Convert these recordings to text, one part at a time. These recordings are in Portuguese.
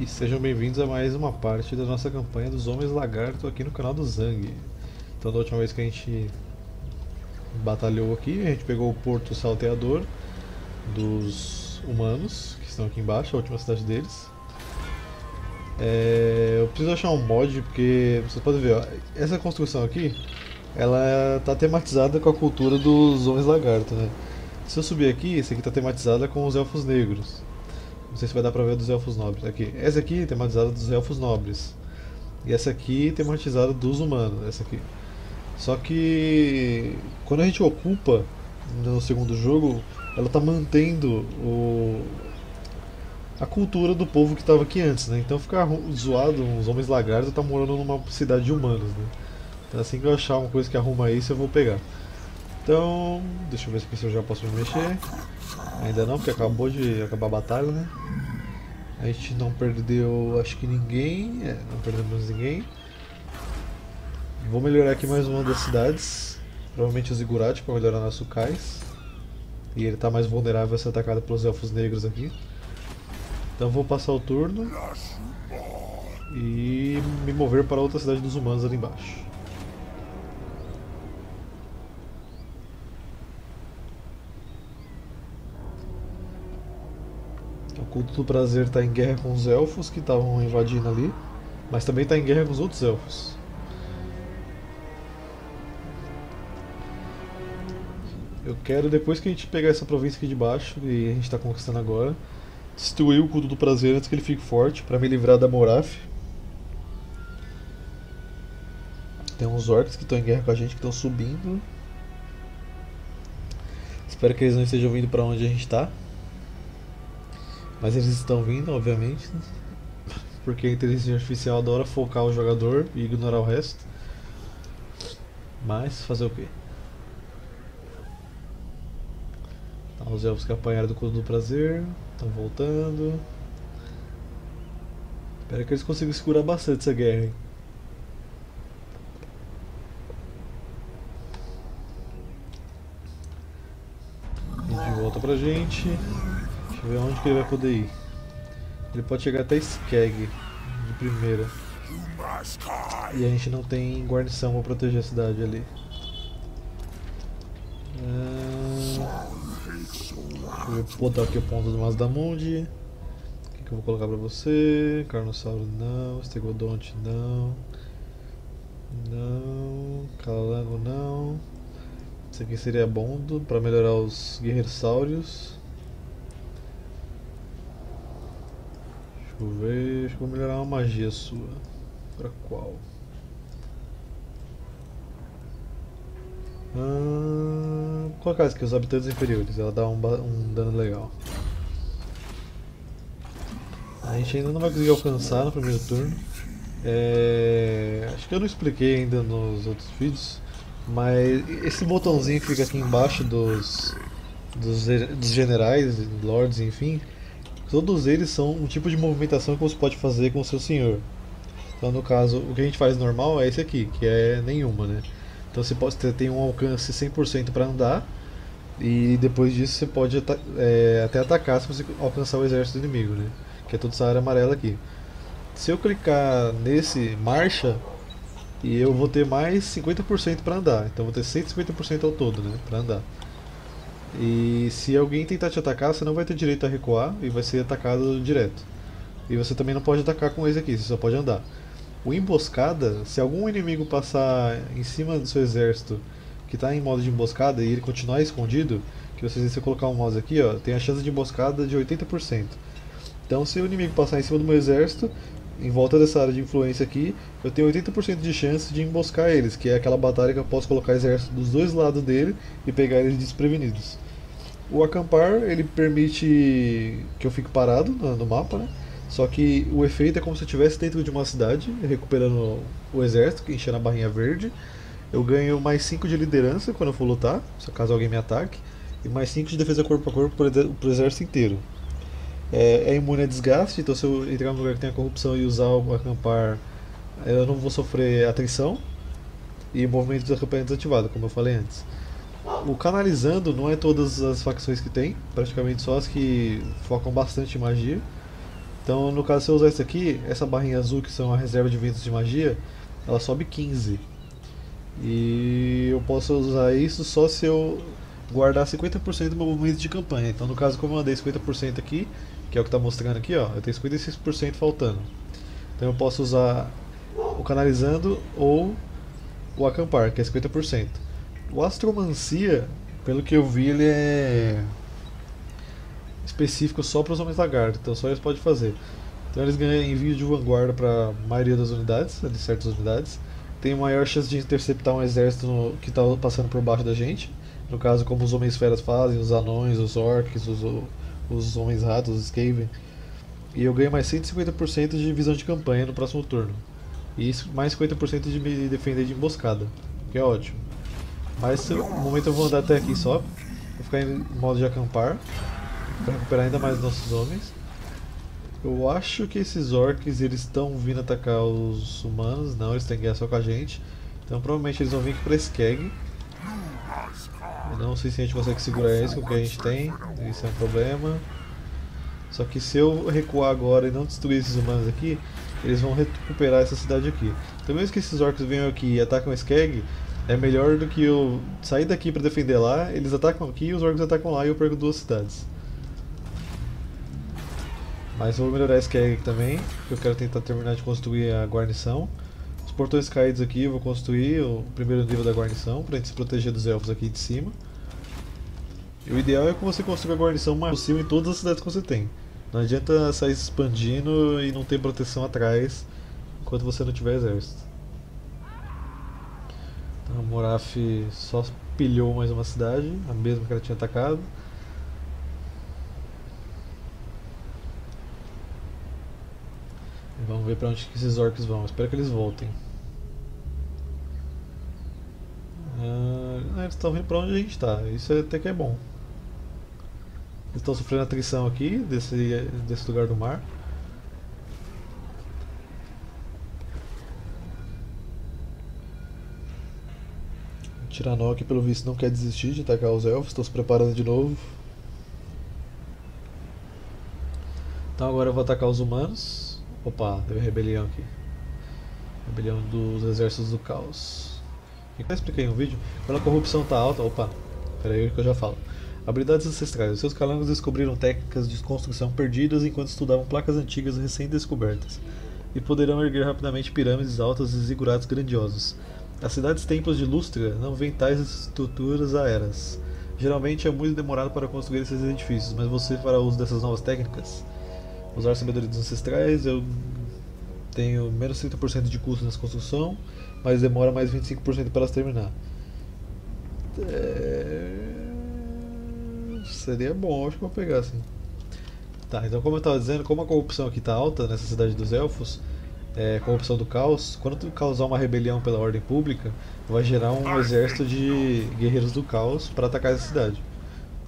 E sejam bem-vindos a mais uma parte da nossa campanha dos Homens Lagarto aqui no canal do Zang. Então da última vez que a gente batalhou aqui, a gente pegou o Porto Salteador dos humanos, que estão aqui embaixo, a última cidade deles. É, eu preciso achar um mod, porque vocês podem ver, ó, essa construção aqui, ela está tematizada com a cultura dos Homens Lagarto, né? Se eu subir aqui, esse aqui está tematizada com os Elfos Negros. Não sei se vai dar pra ver dos elfos nobres. Aqui. Essa aqui tematizada dos elfos nobres. E essa aqui tematizada dos humanos. Essa aqui. Só que quando a gente ocupa no segundo jogo, ela tá mantendo o a cultura do povo que estava aqui antes, né? Então ficar zoado uns homens lagartos tá morando numa cidade de humanos, né? Então assim que eu achar uma coisa que arruma isso, eu vou pegar. Então, deixa eu ver se eu já posso me mexer. Ainda não, porque acabou de acabar a batalha, né? A gente não perdeu, acho que ninguém. É, não perdemos ninguém. Vou melhorar aqui mais uma das cidades. Provavelmente o Ziggurat para melhorar nosso cais. E ele está mais vulnerável a ser atacado pelos elfos negros aqui. Então vou passar o turno. E me mover para outra cidade dos humanos ali embaixo. Culto do prazer está em guerra com os elfos que estavam invadindo ali, mas também está em guerra com os outros elfos. Eu quero, depois que a gente pegar essa província aqui de baixo, e a gente está conquistando agora, destruir o culto do prazer antes que ele fique forte, para me livrar da Moraf. Tem uns orcs que estão em guerra com a gente, que estão subindo. Espero que eles não estejam vindo para onde a gente está. Mas eles estão vindo, obviamente. Porque a inteligência artificial adora focar o jogador e ignorar o resto. Mas fazer o quê? Tá, os elfos que apanharam do culto do prazer estão voltando. Espero que eles consigam segurar bastante essa guerra. Hein? De volta pra gente. Deixa eu ver onde que ele vai poder ir. Ele pode chegar até Skeg de primeira. E a gente não tem guarnição para proteger a cidade ali. Ah, eu botar aqui o ponto do Mazdamundi. O que, que eu vou colocar pra você? Carnossauro não, Stegodonte não. Não. Calango não. Isso aqui seria bom para melhorar os guerreiros sáurios. Eu ver, acho que vou melhorar uma magia sua. Pra qual? Ah, colocar aqui, os habitantes inferiores, ela dá um, um dano legal. A gente ainda não vai conseguir alcançar no primeiro turno. É, acho que eu não expliquei ainda nos outros vídeos, mas esse botãozinho que fica aqui embaixo dos, dos, dos generais, lords, enfim, Todos eles são um tipo de movimentação que você pode fazer com o seu senhor. Então, no caso, o que a gente faz normal é esse aqui, que é nenhuma, né? Então você pode tem um alcance 100% para andar e depois disso você pode é, até atacar se você alcançar o exército inimigo, né? Que é toda essa área amarela aqui. Se eu clicar nesse marcha, e eu vou ter mais 50% para andar, então vou ter 150% ao todo, né, para andar. E se alguém tentar te atacar, você não vai ter direito a recuar e vai ser atacado direto. E você também não pode atacar com esse aqui, você só pode andar. O emboscada, se algum inimigo passar em cima do seu exército que está em modo de emboscada e ele continuar escondido, que vocês se colocar o um mouse aqui, ó, tem a chance de emboscada de 80%. Então se o inimigo passar em cima do meu exército, em volta dessa área de influência aqui, eu tenho 80% de chance de emboscar eles, que é aquela batalha que eu posso colocar exército dos dois lados dele e pegar eles desprevenidos. O acampar, ele permite que eu fique parado no, mapa, né? Só que o efeito é como se eu estivesse dentro de uma cidade, recuperando o exército, enchendo a barrinha verde. Eu ganho mais 5 de liderança quando eu for lutar, caso alguém me ataque, e mais 5 de defesa corpo a corpo para o exército inteiro. É, é, imune a desgaste, então se eu entrar num lugar que tem a corrupção e usar o acampar, eu não vou sofrer atrição e movimento de acampamento desativado, como eu falei antes. O canalizando não é todas as facções que tem, praticamente só as que focam bastante em magia. Então, no caso, se eu usar isso aqui, essa barrinha azul que são a reserva de ventos de magia, ela sobe 15. E eu posso usar isso só se eu guardar 50% do meu momento de campanha. Então, no caso, como eu andei 50% aqui, que é o que está mostrando aqui, ó, eu tenho 56% faltando. Então, eu posso usar o canalizando ou o acampar, que é 50%. O astromancia, pelo que eu vi, ele é específico só para os homens lagarto, então só eles podem fazer. Então eles ganham envio de vanguarda para a maioria das unidades, de certas unidades. Tem maior chance de interceptar um exército no, que está passando por baixo da gente. No caso, como os homens feras fazem, os anões, os orcs, os, os homens ratos, os skaven. E eu ganho mais 150% de visão de campanha no próximo turno. E mais 50% de me defender de emboscada, que é ótimo. Mas no momento eu vou andar até aqui só, vou ficar em modo de acampar para recuperar ainda mais nossos homens. Eu acho que esses orcs eles estão vindo atacar os humanos, não, eles têm guerra só com a gente. Então provavelmente eles vão vir aqui para Skeg. Não sei se a gente consegue segurar eles com o que a gente tem, isso é um problema. Só que se eu recuar agora e não destruir esses humanos aqui, eles vão recuperar essa cidade aqui. Então mesmo que esses orcs venham aqui e atacam Skeg, é melhor do que eu sair daqui para defender lá, eles atacam aqui, os orcs atacam lá e eu perco duas cidades. Mas eu vou melhorar aqui também, porque eu quero tentar terminar de construir a guarnição. Portões caídos aqui eu vou construir o primeiro nível da guarnição, para a gente se proteger dos elfos aqui de cima. E o ideal é que você construa a guarnição mais possível em todas as cidades que você tem. Não adianta sair se expandindo e não ter proteção atrás enquanto você não tiver exército. Então a Moraf só pilhou mais uma cidade, a mesma que ela tinha atacado. Vamos ver pra onde esses orcs vão. Espero que eles voltem. Ah, eles estão vindo pra onde a gente está. Isso até que é bom. Eles estão sofrendo atrição aqui desse, desse lugar do mar. Tiranok, pelo visto, não quer desistir de atacar os elfos. Estão se preparando de novo. Então agora eu vou atacar os humanos. Opa, teve rebelião aqui. Rebelião dos exércitos do caos. Eu expliquei em um vídeo, quando a corrupção está alta, opa, peraí que eu já falo. Habilidades ancestrais. Os seus calangos descobriram técnicas de construção perdidas enquanto estudavam placas antigas recém-descobertas. E poderão erguer rapidamente pirâmides altas e ziguratos grandiosos. As cidades templos de Lustra não vêem tais estruturas há eras. Geralmente é muito demorado para construir esses edifícios, mas você fará uso dessas novas técnicas? usar sabedoria dos ancestrais, eu tenho menos 30% de custo nessa construção, mas demora mais 25% para elas terminar. É... Seria bom, acho que vou pegar assim. Tá, então como eu estava dizendo, como a corrupção aqui está alta nessa cidade dos elfos, é, corrupção do caos, quando tu causar uma rebelião pela ordem pública, vai gerar um exército de guerreiros do caos para atacar essa cidade.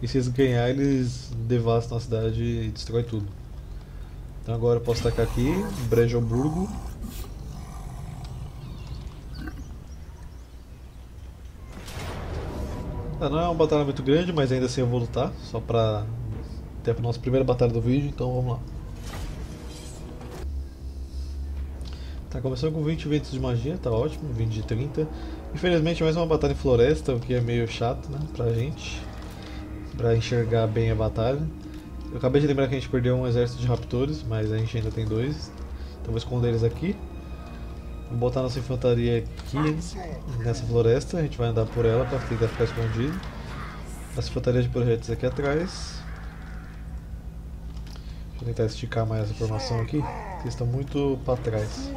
E se eles ganhar, eles devastam a cidade e destroem tudo. Então agora eu posso tacar aqui, Brejoburgo. Não é uma batalha muito grande, mas ainda assim eu vou lutar, só pra ter a nossa primeira batalha do vídeo, então vamos lá. Tá começando com 20 ventos de magia, tá ótimo, 20 de 30. Infelizmente mais uma batalha em floresta, o que é meio chato né, pra gente, pra enxergar bem a batalha. Eu acabei de lembrar que a gente perdeu um exército de raptores, mas a gente ainda tem dois. Então vou esconder eles aqui. Vou botar nossa infantaria aqui nessa floresta, a gente vai andar por ela para tentar ficar escondido. Nossa infantaria de projetos aqui atrás. Deixa eu tentar esticar mais essa formação aqui, porque estão muito para trás.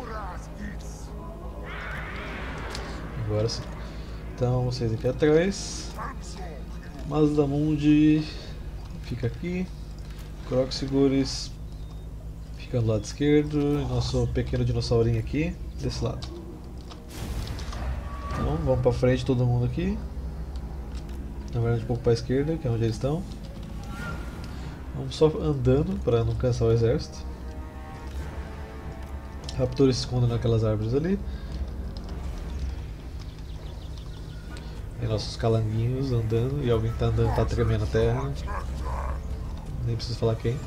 Agora sim. Então vocês aqui atrás. Mazda Mundi fica aqui. Croxigures fica do lado esquerdo e nosso pequeno dinossaurinho aqui desse lado. Então vamos para frente todo mundo aqui. Na verdade um pouco para a esquerda, que é onde eles estão. Vamos só andando para não cansar o exército. Raptores se escondem naquelas árvores ali. E nossos calanguinhos andando e alguém está andando está tremendo a terra nem preciso falar quem.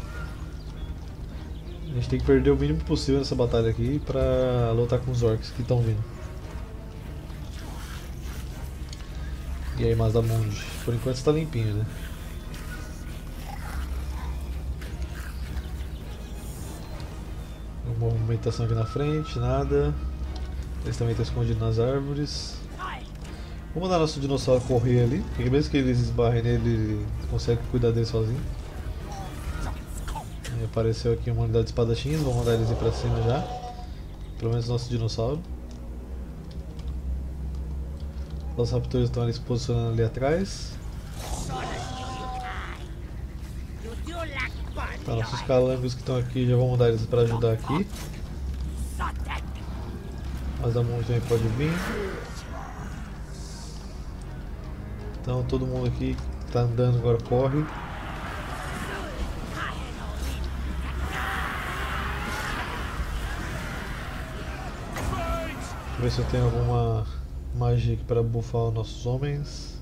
Gente tem que perder o mínimo possível nessa batalha aqui pra lutar com os orcs que estão vindo. E aí, Mazamundi? Por enquanto está limpinho, né? Uma movimentação aqui na frente, nada. Eles também estão escondidos nas árvores. Vamos mandar nosso dinossauro correr ali, porque mesmo que eles esbarrem nele, ele consegue cuidar dele sozinho. Apareceu aqui uma unidade de espadachins, vamos mandar eles ir pra cima já. Pelo menos nosso dinossauro. Os raptores estão ali se posicionando ali atrás. Tá, nossos calangos que estão aqui já vamos mandar eles para ajudar aqui. Mas a mão também pode vir. Então todo mundo aqui que está andando agora corre. Ver se eu tenho alguma magia para buffar os nossos homens.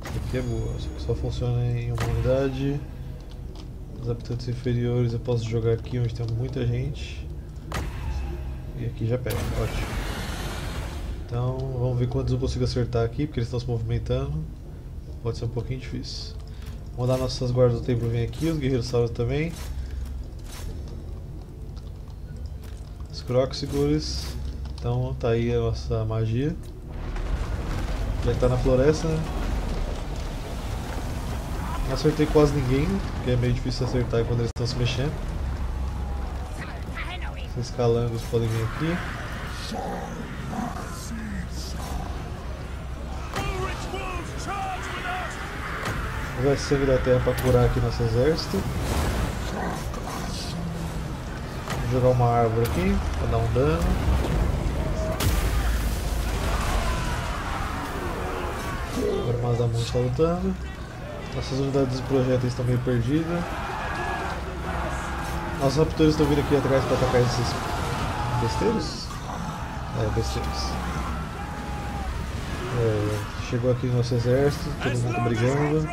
Aqui é boa, só funciona em uma unidade. Os habitantes inferiores eu posso jogar aqui onde tem muita gente. E aqui já pega, ótimo. Então vamos ver quantos eu consigo acertar aqui, porque eles estão se movimentando. Pode ser um pouquinho difícil. Vamos dar nossas guardas do templo vir aqui, os guerreiros sauros também. Os Croxigures. Então tá aí a nossa magia. Já está na floresta, né? Não acertei quase ninguém, porque é meio difícil acertar quando eles estão se mexendo. Esses calangos podem vir aqui. Usar sangue da terra para curar aqui nosso exército. Vou jogar uma árvore aqui para dar um dano. O Mazdamun está lutando. Nossas unidades de projéteis estão meio perdidas. Nossos raptores estão vindo aqui atrás para atacar esses besteiros? É, besteiros. É, chegou aqui nosso exército, todo mundo brigando.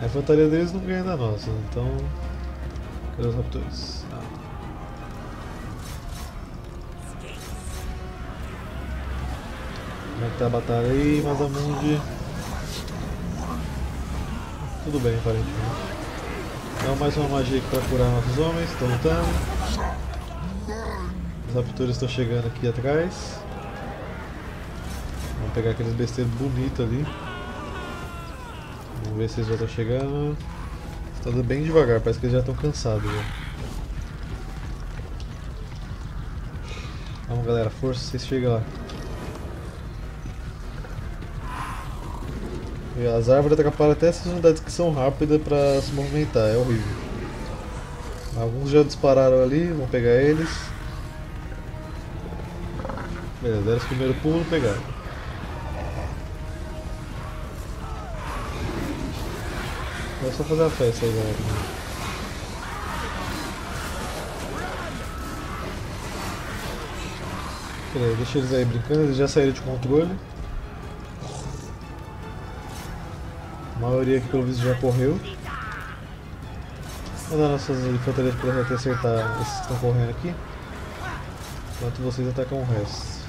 A infantaria deles não ganha da nossa, então. Cadê os raptores? Tá a batalha aí, Mazamundi? Tudo bem, aparentemente. Então mais uma magia aqui para curar nossos homens, estão lutando. Os raptores estão chegando aqui atrás. Vamos pegar aqueles besteiros bonitos ali. Vamos ver se eles já estão chegando. Estão indo bem devagar, parece que eles já estão cansados. Já. Vamos galera, força, vocês chegam lá. As árvores atrapalham até essas unidades que são rápidas para se movimentar, é horrível. Alguns já dispararam ali, vamos pegar eles. Beleza, deram o primeiro pulo, pegaram. É só fazer a festa aí, galera. Beleza, deixa eles aí brincando, eles já saíram de controle. A maioria aqui pelo visto já correu. Vou dar nossas infantarias para até acertar esses que estão correndo aqui. Enquanto vocês atacam o resto.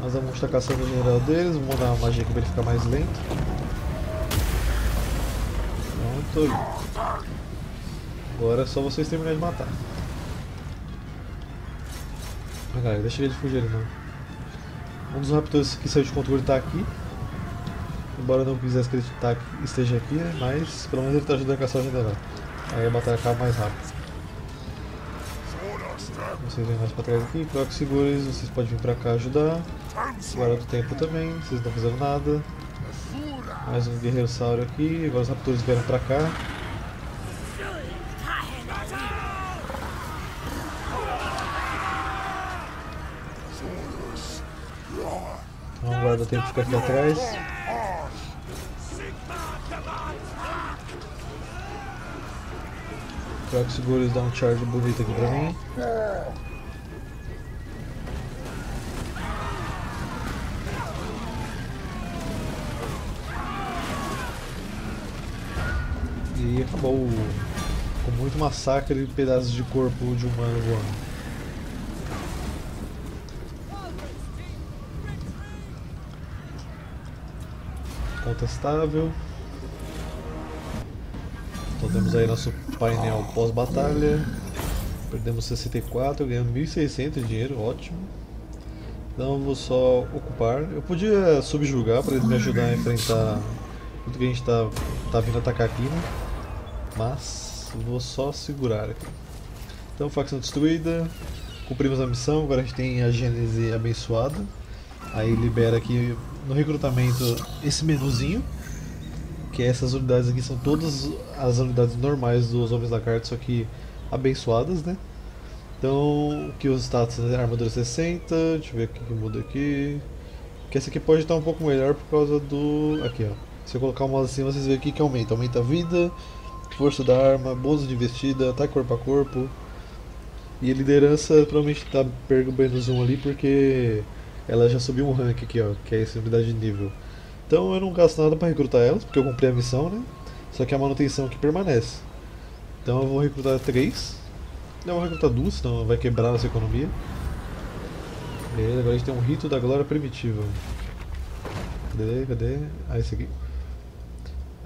Nós vamos estar caçando o general deles, vou mandar uma magia aqui para ele ficar mais lento. Pronto. Agora é só vocês terminarem de matar. Ah, galera, deixa ele fugir não. Um dos raptores que saiu de controle está aqui. Embora eu não quisesse que ele tá, esteja aqui, né? mas pelo menos ele está ajudando a caçar o general. Aí a batalha acaba mais rápido. Vocês vêm mais para trás aqui, coloque seguros, vocês podem vir para cá ajudar. Guarda do tempo também, vocês não fazendo nada. Mais um guerreiro sauro aqui, agora os raptores vieram para cá. Então guarda o tempo fica aqui atrás. Espero que seguros dá um charge bonito aqui pra mim. E acabou com muito massacre e pedaços de corpo de humano voando. Contestável. Então temos aí nosso painel pós-batalha. Perdemos 64, ganhamos 1.600 de dinheiro, ótimo. Então vou só ocupar. Eu podia subjugar para ele me ajudar a enfrentar tudo que a gente está tá vindo atacar aqui, né? Mas vou só segurar aqui. Então facção destruída, cumprimos a missão, agora a gente tem a Gênese abençoada. Aí libera aqui no recrutamento esse menuzinho, que essas unidades aqui são todas as unidades normais dos Homens da Carta, só que abençoadas, né? Então, que os status né? armadura 60, deixa eu ver o que muda aqui. Que essa aqui pode estar um pouco melhor por causa do. Aqui ó. Se eu colocar mouse assim, vocês veem aqui que aumenta. Aumenta a vida, força da arma, bônus de investida, ataque corpo a corpo. E a liderança provavelmente está perdendo zoom ali porque ela já subiu um rank aqui, ó, que é essa unidade de nível. Então eu não gasto nada para recrutar elas, porque eu cumpri a missão, né? Só que a manutenção aqui permanece. Então eu vou recrutar três. Não, eu vou recrutar duas, senão vai quebrar nossa economia. Beleza, agora a gente tem um rito da glória primitiva. Cadê? Cadê? Ah, esse aqui.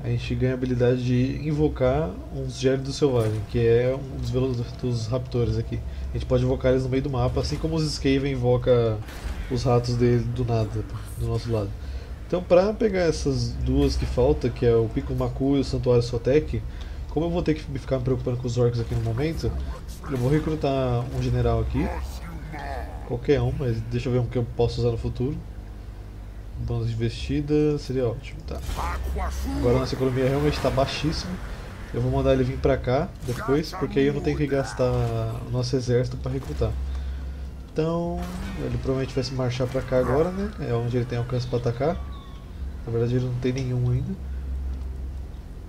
A gente ganha a habilidade de invocar uns gélidos selvagens, que é um dos dos raptores aqui. A gente pode invocar eles no meio do mapa, assim como os Skaven invoca os ratos dele do nada, do nosso lado. Então para pegar essas duas que falta, que é o Pico Macu e o Santuário Sotek, como eu vou ter que ficar me preocupando com os orcs aqui no momento, eu vou recrutar um general aqui. Qualquer um, mas deixa eu ver um que eu posso usar no futuro. Bônus de investida seria ótimo, tá. Agora nossa economia realmente está baixíssima. Eu vou mandar ele vir pra cá depois, porque aí eu não tenho que gastar o nosso exército para recrutar. Então, ele provavelmente vai se marchar pra cá agora, né? É onde ele tem alcance para atacar. Na verdade ele não tem nenhum ainda.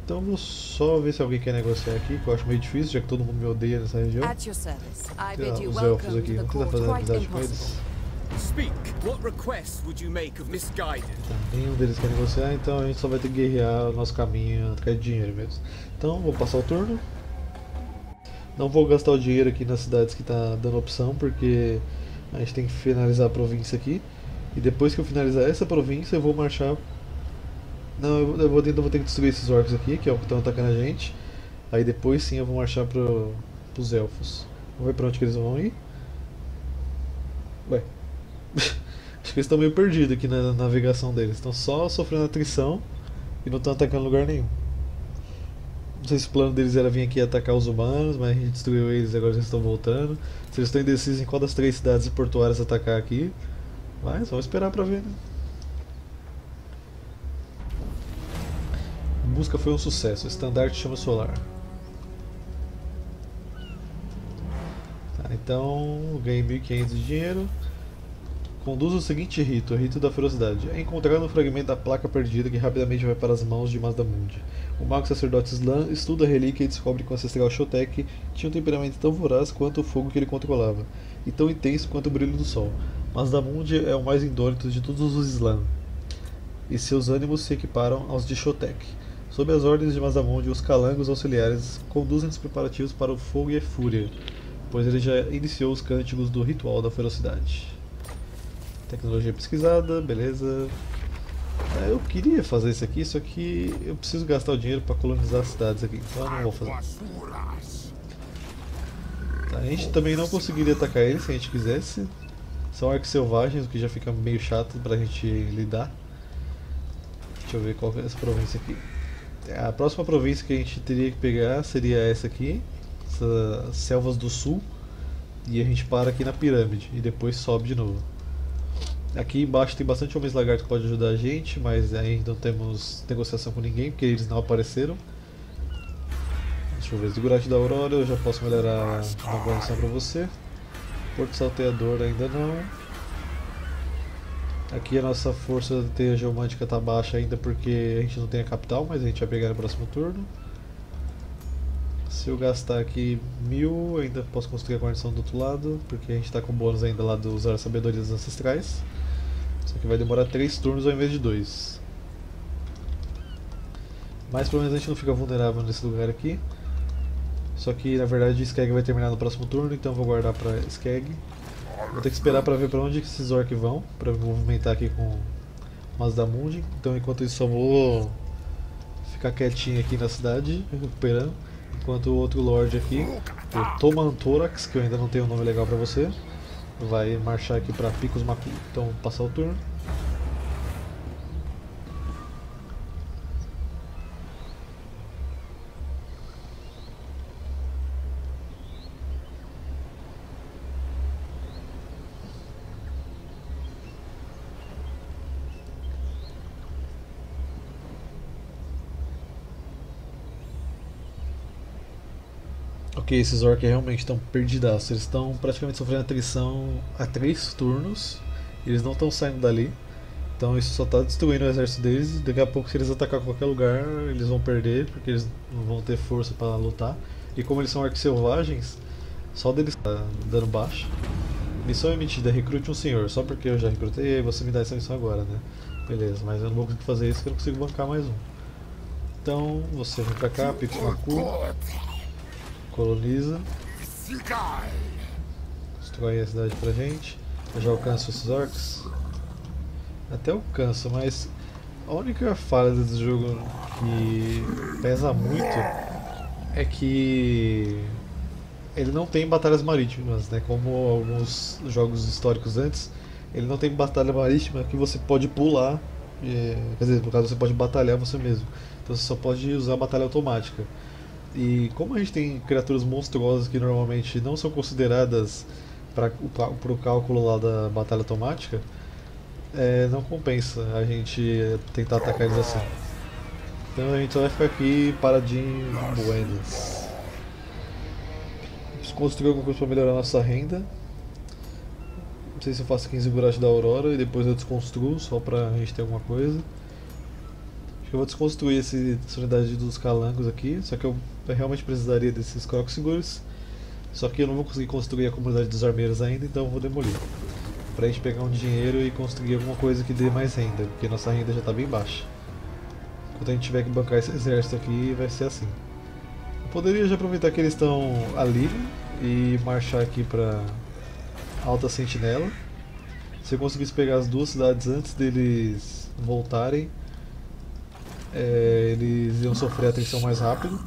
Então vou só ver se alguém quer negociar aqui, que eu acho meio difícil, já que todo mundo me odeia nessa região. Ah, os elfos aqui, vamos tentar fazer amizade com eles. Speak. What requests would you make of misguided? Tá, nenhum deles quer negociar, então a gente só vai ter que guerrear o nosso caminho atrás de dinheiro mesmo. Então vou passar o turno. Não vou gastar o dinheiro aqui nas cidades que está dando opção, porque a gente tem que finalizar a província aqui. E depois que eu finalizar essa província, eu vou marchar. Não, eu vou, eu vou ter que destruir esses orcs aqui, que é o que estão atacando a gente. Aí depois sim eu vou marchar pro, pros elfos. Vamos ver pra onde que eles vão ir. Ué. Acho que eles estão meio perdidos aqui na navegação deles. Estão só sofrendo atrição e não estão atacando lugar nenhum. Não sei se o plano deles era vir aqui atacar os humanos, mas a gente destruiu eles e agora eles estão voltando. Se eles estão indecisos em qual das três cidades portuárias atacar aqui. Mas vamos esperar pra ver, né? Busca foi um sucesso, o estandarte chama solar. Tá, então ganhei 1.500 de dinheiro. Conduz o seguinte rito, o rito da ferocidade. É encontrar um fragmento da placa perdida que rapidamente vai para as mãos de Mazdamundi. O mago sacerdote Slan estuda a relíquia e descobre que o ancestral Shotek tinha um temperamento tão voraz quanto o fogo que ele controlava, e tão intenso quanto o brilho do sol. Mazdamundi é o mais indólito de todos os Slan, e seus ânimos se equiparam aos de Shotek. Sob as ordens de Mazdamundi, os calangos auxiliares conduzem os preparativos para o fogo e a fúria, pois ele já iniciou os cânticos do ritual da ferocidade. Tecnologia pesquisada, beleza. É, eu queria fazer isso aqui, só que eu preciso gastar o dinheiro para colonizar as cidades aqui, então eu não vou fazer. Tá, a gente também não conseguiria atacar eles se a gente quisesse. São arcos selvagens, o que já fica meio chato pra gente lidar. Deixa eu ver qual é essa província aqui. A próxima província que a gente teria que pegar seria essa aqui, essas selvas do sul. E a gente para aqui na pirâmide e depois sobe de novo. Aqui embaixo tem bastante homens lagartos que podem ajudar a gente, mas ainda não temos negociação com ninguém, porque eles não apareceram. Deixa eu ver, Zigurate da Aurora, eu já posso melhorar uma guarnição para você. Porto Salteador ainda não. Aqui a nossa força de geomântica está baixa ainda porque a gente não tem a capital, mas a gente vai pegar no próximo turno. Se eu gastar aqui mil, ainda posso construir a guarnição do outro lado, porque a gente está com bônus ainda lá de usar a sabedoria dos ancestrais. Só que vai demorar 3 turnos ao invés de 2. Mas pelo menos a gente não fica vulnerável nesse lugar aqui. Só que na verdade Skeg vai terminar no próximo turno, então vou guardar pra Skeg. Vou ter que esperar pra ver pra onde esses orcs vão, pra me movimentar aqui com umas da Mundi. Então enquanto isso só vou ficar quietinho aqui na cidade, recuperando. Enquanto o outro Lorde aqui, o Tomantorax, que eu ainda não tenho um nome legal pra você, vai marchar aqui pra Picos Macu. Então passar o turno. Ok, esses orcs realmente estão perdidos. Eles estão praticamente sofrendo atrição há três turnos. Eles não estão saindo dali. Então isso só está destruindo o exército deles. Daqui a pouco, se eles atacar qualquer lugar, eles vão perder, porque eles não vão ter força para lutar. E como eles são orcs selvagens, só deles está dando baixo. Missão emitida: recrute um senhor. Só porque eu já recrutei, você me dá essa missão agora, né? Beleza, mas eu não vou conseguir fazer isso porque eu não consigo bancar mais um. Então você vem pra cá, pica o Macu. Coloniza. Destrói a cidade pra gente. Eu já alcanço esses orcs. Até alcanço, mas a única falha desse jogo que pesa muito é que ele não tem batalhas marítimas, né? Como alguns jogos históricos antes, ele não tem batalha marítima que você pode pular, é, quer dizer, no caso você pode batalhar você mesmo. Então você só pode usar batalha automática. E como a gente tem criaturas monstruosas que normalmente não são consideradas para o cálculo lá da batalha automática, é, não compensa a gente tentar atacar eles assim. Então a gente vai ficar aqui paradinho, buenas. Preciso construir alguma coisa para melhorar a nossa renda. Não sei se eu faço 15 burates da Aurora e depois eu desconstruo só pra gente ter alguma coisa. Eu vou desconstruir essa unidade dos calangos aqui, só que eu realmente precisaria desses crocos seguros. Só que eu não vou conseguir construir a comunidade dos armeiros ainda, então vou demolir. Pra gente pegar um dinheiro e construir alguma coisa que dê mais renda, porque nossa renda já está bem baixa. Enquanto a gente tiver que bancar esse exército aqui, vai ser assim. Eu poderia já aproveitar que eles estão ali e marchar aqui pra Alta Sentinela. Se eu conseguisse pegar as duas cidades antes deles voltarem, é, eles iam sofrer atenção mais rápido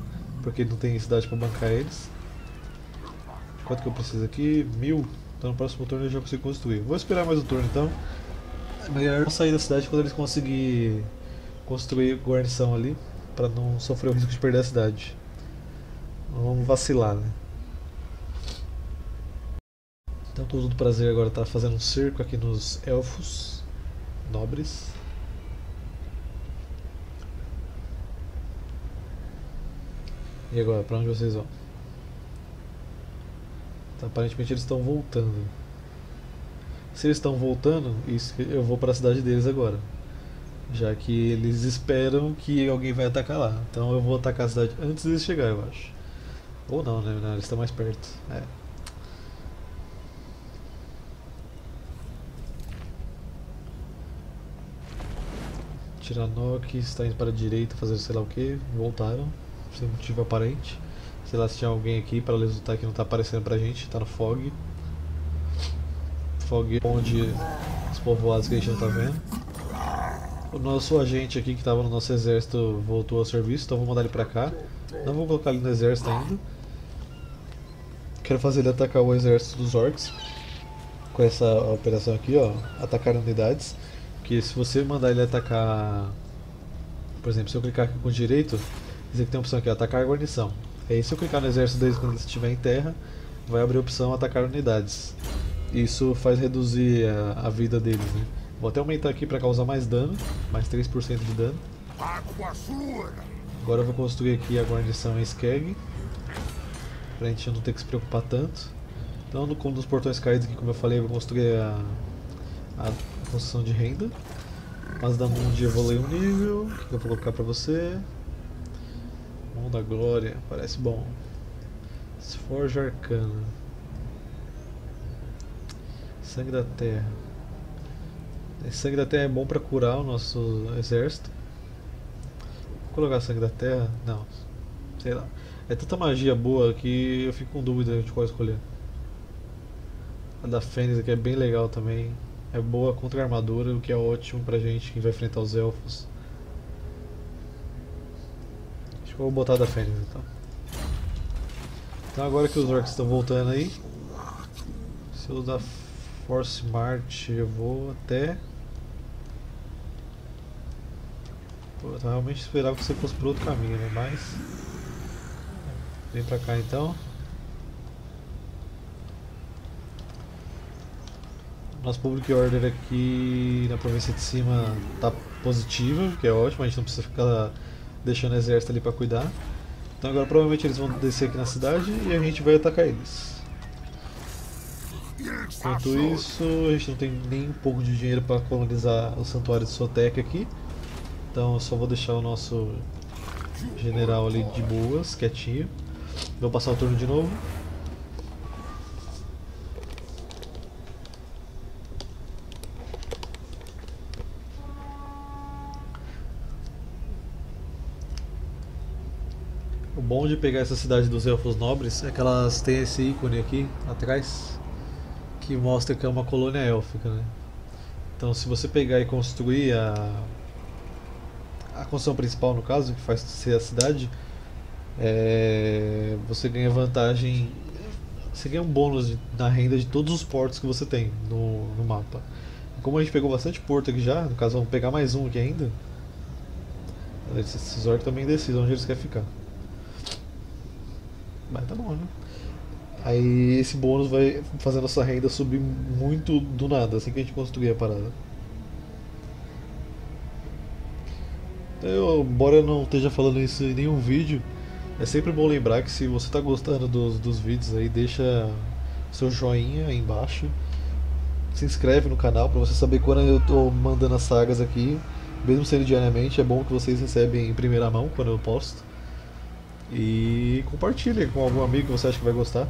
porque não tem cidade para bancar eles. Quanto que eu preciso aqui? Mil. Então no próximo turno eu já consigo construir. Vou esperar mais um turno então. É melhor sair da cidade quando eles conseguirem construir guarnição ali, para não sofrer o risco de perder a cidade. vamos vacilar, né? Então todo prazer agora tá fazendo um cerco aqui nos elfos nobres. E agora, pra onde vocês vão? Então, aparentemente eles estão voltando. Se eles estão voltando, isso, eu vou para a cidade deles agora. Já que eles esperam que alguém vai atacar lá. Então eu vou atacar a cidade antes deles chegar, eu acho. Ou não, né? Não, eles estão mais perto. É. Tiranok está indo para a direita fazer sei lá o que. Voltaram sem motivo aparente. Sei lá se tinha alguém aqui para lutar que não está aparecendo pra gente, está no fog. Fog onde os povoados que a gente não está vendo. O nosso agente aqui que estava no nosso exército voltou ao serviço, então vou mandar ele pra cá. Não vou colocar ele no exército ainda. Quero fazer ele atacar o exército dos orcs. Com essa operação aqui, ó. Atacar unidades. Que se você mandar ele atacar... Por exemplo, se eu clicar aqui com o direito, que tem a opção aqui, atacar a guarnição. Aí se eu clicar no exército deles quando estiver em terra, vai abrir a opção atacar unidades. Isso faz reduzir a, a vida deles, né? Vou até aumentar aqui para causar mais dano, mais 3% de dano. Agora eu vou construir aqui a guarnição em Skeg, pra gente não ter que se preocupar tanto. Então, no como dos portões caídos aqui, como eu falei, eu vou construir a, a construção de renda. Mas da Mundi evolui um nível, que eu vou colocar pra você. Mão da Glória, parece bom. Esforja Arcana. Sangue da Terra. Esse sangue da Terra é bom para curar o nosso exército. colocar sangue da terra? Não. Sei lá. É tanta magia boa que eu fico com dúvida de qual escolher. A da Fênix aqui é bem legal também. É boa contra a armadura, o que é ótimo pra gente que vai enfrentar os elfos. Acho que eu vou botar da Fênix então. Então agora que os orcs estão voltando aí, se eu usar Force March eu vou até Pô, eu realmente esperava que você fosse por outro caminho, né? Mas. Vem pra cá então. Nosso Public Order aqui na província de cima tá positivo, que é ótimo, a gente não precisa ficar deixando exército ali pra cuidar. Então agora provavelmente eles vão descer aqui na cidade e a gente vai atacar eles. Enquanto isso, a gente não tem nem um pouco de dinheiro para colonizar o santuário de Sotek aqui. Então eu só vou deixar o nosso general ali de boas, quietinho. Vou passar o turno de novo. Bom de pegar essa cidade dos Elfos Nobres é que elas têm esse ícone aqui atrás que mostra que é uma colônia élfica, né? Então se você pegar e construir a a construção principal, no caso, que faz ser a cidade, é, você ganha vantagem. Você ganha um bônus na renda de todos os portos que você tem no, no mapa. Como a gente pegou bastante porto aqui já, no caso vamos pegar mais um aqui ainda. Esses orcs também decidem onde eles querem ficar. Mas tá bom, né? Aí esse bônus vai fazer a nossa renda subir muito do nada, assim que a gente construir a parada. Eu, embora eu não esteja falando isso em nenhum vídeo, é sempre bom lembrar que se você está gostando dos, dos vídeos aí, deixa seu joinha aí embaixo. Se inscreve no canal para você saber quando eu estou mandando as sagas aqui. Mesmo sendo diariamente, é bom que vocês recebem em primeira mão quando eu posto. E compartilhe com algum amigo que você acha que vai gostar.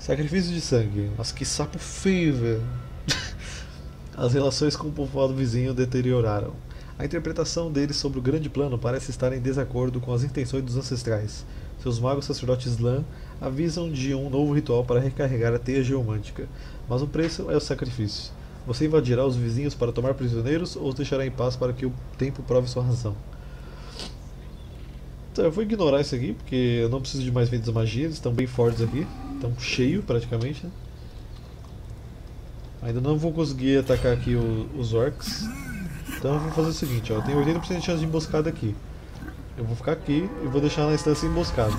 Sacrifício de sangue. Nossa, que sapo feio, velho. As relações com o povoado vizinho deterioraram. A interpretação deles sobre o grande plano parece estar em desacordo com as intenções dos ancestrais. Seus magos sacerdotes Lã avisam de um novo ritual para recarregar a teia geomântica, mas o preço é o sacrifício. Você invadirá os vizinhos para tomar prisioneiros ou os deixará em paz para que o tempo prove sua razão? Então, eu vou ignorar isso aqui, porque eu não preciso de mais vendas magias, eles estão bem fortes aqui, estão cheio praticamente. Né? Ainda não vou conseguir atacar aqui o, os orcs. Então eu vou fazer o seguinte, ó, eu tenho 80% de chance de emboscada aqui. Eu vou ficar aqui e vou deixar na instância emboscada.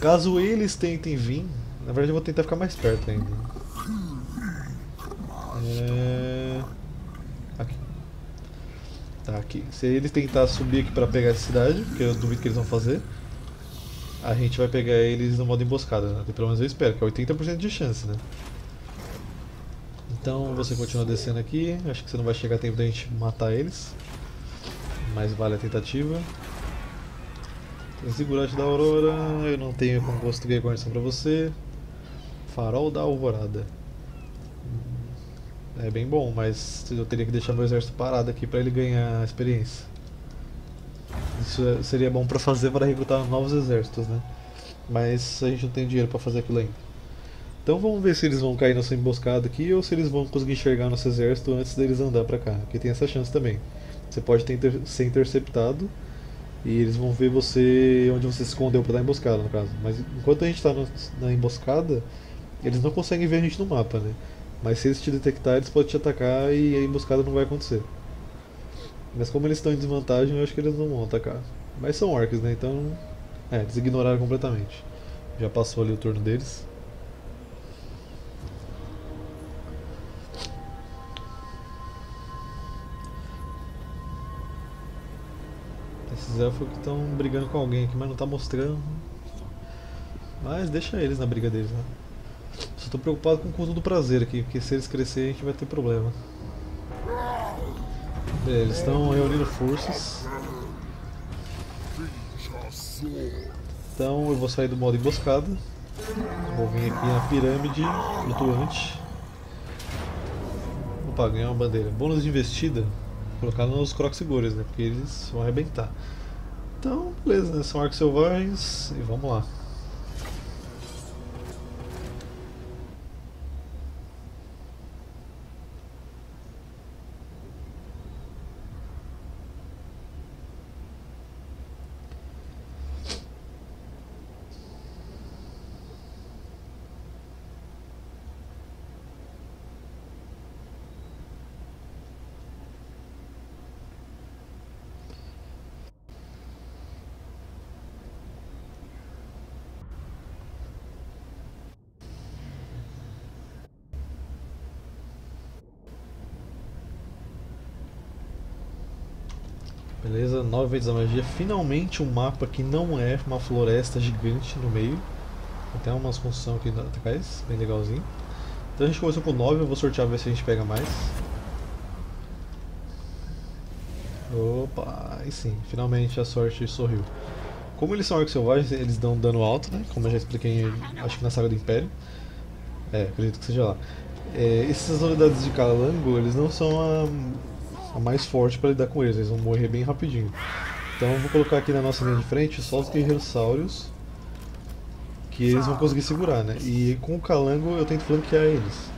Caso eles tentem vir, na verdade eu vou tentar ficar mais perto ainda. É... Aqui. Tá, aqui. Se eles tentar subir aqui pra pegar essa cidade, porque eu duvido que eles vão fazer, a gente vai pegar eles no modo emboscada, né? Pelo menos eu espero, que é 80% de chance, né? Então você continua descendo aqui, acho que você não vai chegar a tempo da gente matar eles. Mas vale a tentativa. Segurante da Aurora, eu não tenho como construir a guarnição para você. Farol da Alvorada. É bem bom, mas eu teria que deixar meu exército parado aqui para ele ganhar experiência. Isso é, seria bom para fazer para recrutar novos exércitos, né? Mas a gente não tem dinheiro para fazer aquilo ainda. Então vamos ver se eles vão cair nessa emboscada aqui ou se eles vão conseguir enxergar nosso exército antes deles andar pra cá. Porque tem essa chance também. Você pode ter, ser interceptado e eles vão ver você onde você se escondeu para dar emboscada, no caso. Mas enquanto a gente está na emboscada, eles não conseguem ver a gente no mapa, né? Mas se eles te detectar, eles podem te atacar e a emboscada não vai acontecer. Mas como eles estão em desvantagem, eu acho que eles não vão atacar. Mas são orcs, né? Então, é, eles ignoraram completamente. Já passou ali o turno deles. Esses elfos que estão brigando com alguém aqui, mas não tá mostrando. Mas deixa eles na briga deles, né? Só tô preocupado com o custo do prazer aqui, porque se eles crescerem a gente vai ter problema. É, eles estão reunindo forças. Então eu vou sair do modo emboscada. Vou vir aqui na pirâmide flutuante. Opa, ganhar uma bandeira. Bônus de investida. colocar nos Croxigores, né? Porque eles vão arrebentar. Então, beleza, né? São arcos selvagens e vamos lá. Beleza, 9 vezes a magia. Finalmente um mapa que não é uma floresta gigante no meio. Tem umas construções aqui atrás, bem legalzinho. Então a gente começou com 9, eu vou sortear ver se a gente pega mais. Opa, aí sim, finalmente a sorte sorriu. Como eles são arcos selvagens, eles dão dano alto, né? Como eu já expliquei, acho que na saga do Império. É, acredito que seja lá. É, essas unidades de calango, eles não são a a mais forte para lidar com eles, eles vão morrer bem rapidinho. Então eu vou colocar aqui na nossa linha de frente só os guerreiros saurios que eles vão conseguir segurar, né? E com o calango eu tento flanquear eles.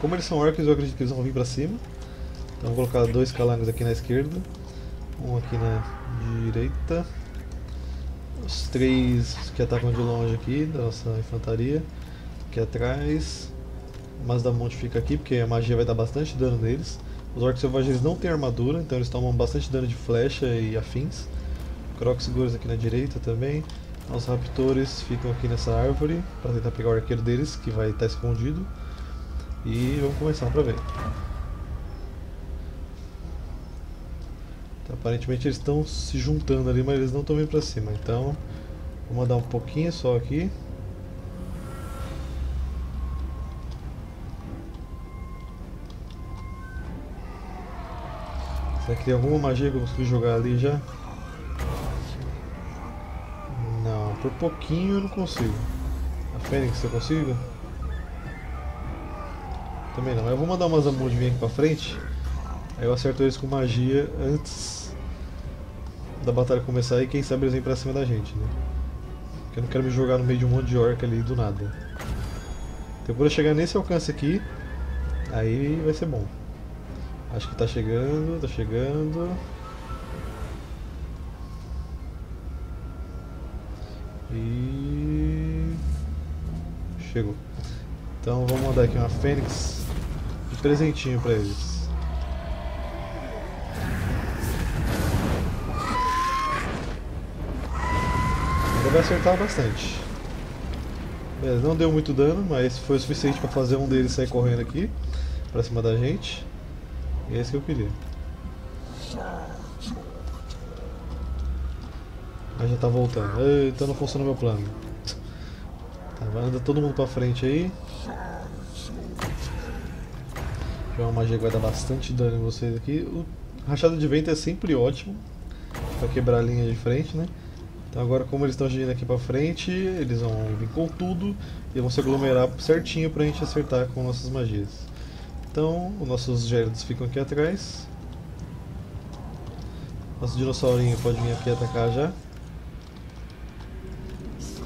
Como eles são orcs, eu acredito que eles vão vir pra cima. Então vou colocar dois calangos aqui na esquerda, um aqui na direita. Os três que atacam de longe aqui, da nossa infantaria, aqui atrás. Mas da monte fica aqui, porque a magia vai dar bastante dano neles. Os orcs selvagens não têm armadura, então eles tomam bastante dano de flecha e afins. Crocs seguros aqui na direita também. Os raptores ficam aqui nessa árvore para tentar pegar o arqueiro deles, que vai estar escondido. E vamos começar para ver. Então, aparentemente eles estão se juntando ali, mas eles não estão vindo para cima. Então, vou mandar um pouquinho só aqui. Será que tem alguma magia que eu consigo jogar ali já? Não, por pouquinho eu não consigo. A Fênix eu consigo? Também não. Eu vou mandar umas Amud vir aqui pra frente. Aí eu acerto eles com magia antes da batalha começar e quem sabe eles vêm pra cima da gente, né? Porque eu não quero me jogar no meio de um monte de orc ali do nada. Então quando eu chegar nesse alcance aqui, aí vai ser bom. Acho que tá chegando, tá chegando. E. Chegou. Então vamos mandar aqui uma Fênix de presentinho pra eles. Ainda vai acertar bastante. Beleza, não deu muito dano, mas foi o suficiente para fazer um deles sair correndo aqui pra cima da gente. É esse que eu queria. Mas já tá voltando. Então não funciona meu plano. Tá, anda todo mundo pra frente aí. É uma magia que vai dar bastante dano em vocês aqui. O rachado de vento é sempre ótimo pra quebrar a linha de frente, né? Então agora como eles estão agindo aqui pra frente, eles vão vir com tudo e vão se aglomerar certinho pra gente acertar com nossas magias. Então, os nossos Géridos ficam aqui atrás. Nosso dinossaurinho pode vir aqui atacar já.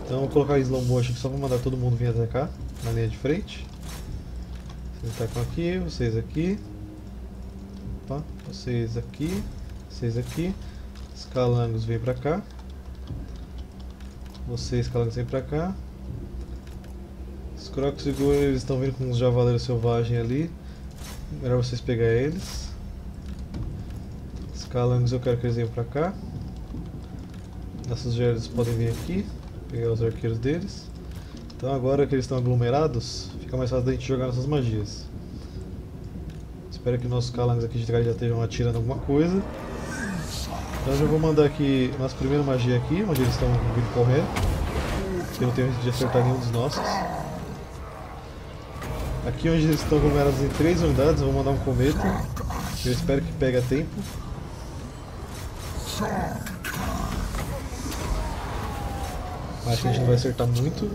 Então, vou colocar slow motion aqui só para mandar todo mundo vir atacar na linha de frente. Vocês atacam aqui, vocês aqui. Opa, vocês aqui, vocês aqui. Os calangos vêm pra cá. Vocês calangos vêm pra cá. Os crocs e eles estão vindo com os javaleiros selvagens ali. Melhor vocês pegar eles. Os eu quero que eles venham pra cá. Nossos gerdos podem vir aqui. Pegar os arqueiros deles. Então agora que eles estão aglomerados, fica mais fácil da gente jogar nossas magias. Espero que nossos calangos aqui de trás já estejam atirando alguma coisa. Então eu já vou mandar aqui nossa primeira magia aqui, onde eles estão vindo correr. Que não tenho de acertar nenhum dos nossos. Aqui onde eles estão aglomerados em três unidades, eu vou mandar um cometa. Eu espero que pegue a tempo. Acho que a gente não vai acertar muito.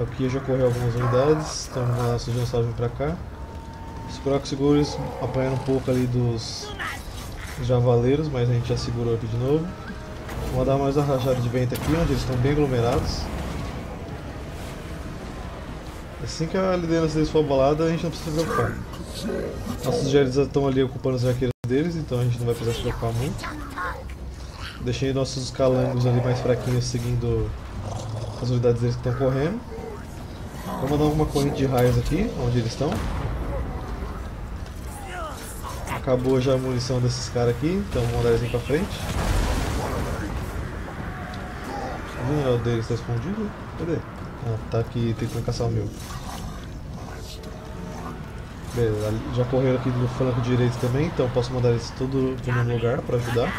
Aqui já correu algumas unidades, então vamos mandar nossos dinossauros pra cá. Croxigores apanharam um pouco ali dos javaleiros, mas a gente já segurou aqui de novo. Vamos dar mais uma rajada de vento aqui, onde eles estão bem aglomerados. Assim que a liderança deles for abalada, a gente não precisa se preocupar. Nossos Gérides estão ali ocupando os arqueiros deles, então a gente não vai precisar se preocupar muito. Deixei nossos calangos ali mais fraquinhos seguindo as unidades deles que estão correndo. Vamos dar uma corrente de raios aqui, onde eles estão. Acabou já a munição desses caras aqui, então vamos mandar eles pra frente. O mineral deles está escondido? Cadê? Ah, tá tentando caçar o meu. Beleza, já correram aqui do flanco direito também, então posso mandar eles tudo no mesmo lugar para ajudar.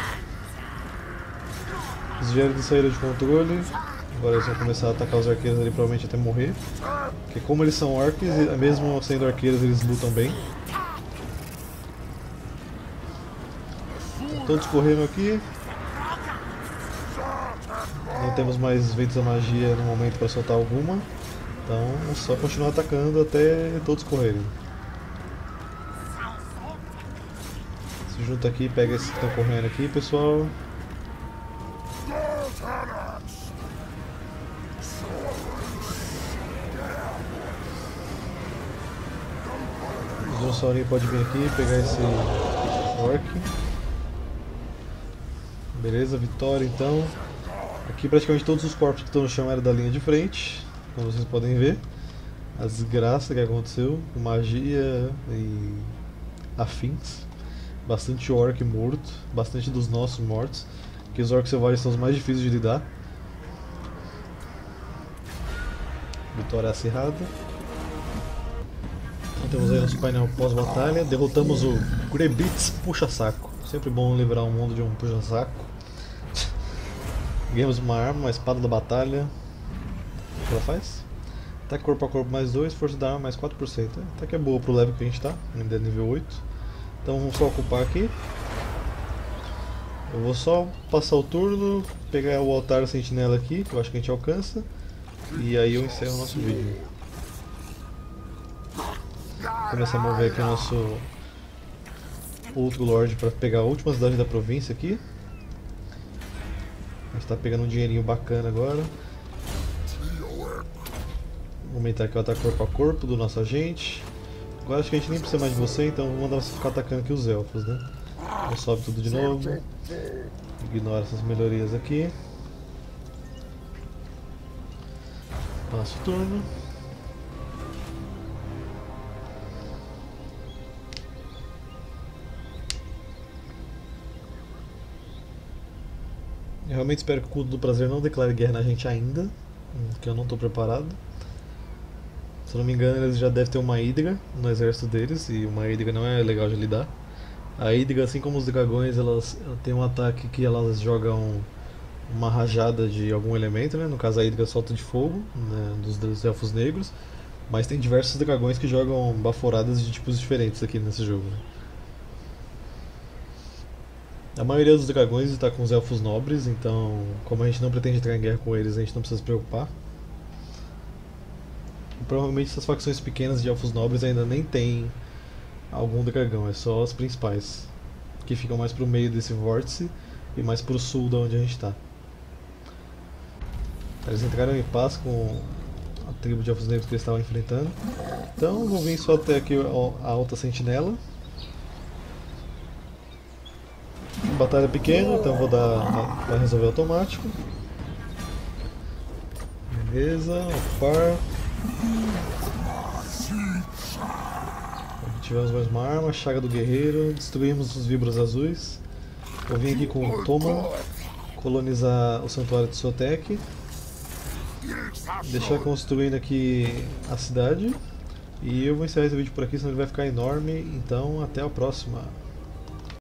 Os Géridos saíram de controle, agora eles vão começar a atacar os arqueiros ali, provavelmente até morrer. Porque como eles são orcs, mesmo sendo arqueiros eles lutam bem. Todos correndo aqui. Não temos mais ventos da magia no momento para soltar alguma. Então é só continuar atacando até todos correrem. Se junta aqui, pega esses que estão correndo aqui, pessoal. O dinossaurinho pode vir aqui pegar esse orc. Beleza, vitória então. Aqui praticamente todos os corpos que estão no chão eram da linha de frente, como vocês podem ver. A desgraça que aconteceu, magia e afins. Bastante orc morto, bastante dos nossos mortos, que os orcs selvagens são os mais difíceis de lidar. Vitória acirrada. Então temos aí nosso painel pós-batalha. Derrotamos o Grebitz Puxa-Saco. Sempre bom livrar o mundo de um puxa-saco. Ganhamos uma arma, uma espada da batalha. O que ela faz? Ataque corpo a corpo mais 2, força da arma mais 4%. Até que é boa pro level que a gente tá, ainda é nível 8. Então vamos só ocupar aqui. Eu vou só passar o turno, pegar o altar sentinela aqui, que eu acho que a gente alcança. E aí eu encerro o nosso vídeo. Começar a mover aqui o nosso outro Lorde para pegar a última cidade da província aqui. A gente está pegando um dinheirinho bacana agora. Vou aumentar aqui o ataque corpo a corpo do nosso agente. Agora acho que a gente nem precisa mais de você, então vou mandar você ficar atacando aqui os elfos, né? Então sobe tudo de novo. Ignora essas melhorias aqui. Passa o turno. Eu realmente espero que o culto do prazer não declare guerra na gente ainda, que eu não estou preparado. Se não me engano, eles já devem ter uma hídriga no exército deles, e uma hídriga não é legal de lidar. A hídriga, assim como os dragões, elas, elas têm um ataque que elas jogam uma rajada de algum elemento, né? no caso a hídriga solta de fogo, né? dos, dos elfos negros, mas tem diversos dragões que jogam baforadas de tipos diferentes aqui nesse jogo. Né? A maioria dos dragões está com os elfos nobres, então, como a gente não pretende entrar em guerra com eles, a gente não precisa se preocupar. E, provavelmente essas facções pequenas de elfos nobres ainda nem tem algum dragão, é só as principais, que ficam mais pro meio desse vórtice e mais pro sul da onde a gente está. Eles entraram em paz com a tribo de elfos negros que eles estavam enfrentando. Então vou vir só até aqui a alta sentinela. Batalha pequena, então vou dar para resolver automático. Beleza, par. Tivemos mais uma arma, Chaga do Guerreiro, destruímos os Vibros Azuis. Eu vim aqui com o Toma colonizar o Santuário de Sotek. Deixar construindo aqui a cidade. E eu vou encerrar esse vídeo por aqui, senão ele vai ficar enorme. Então, até a próxima.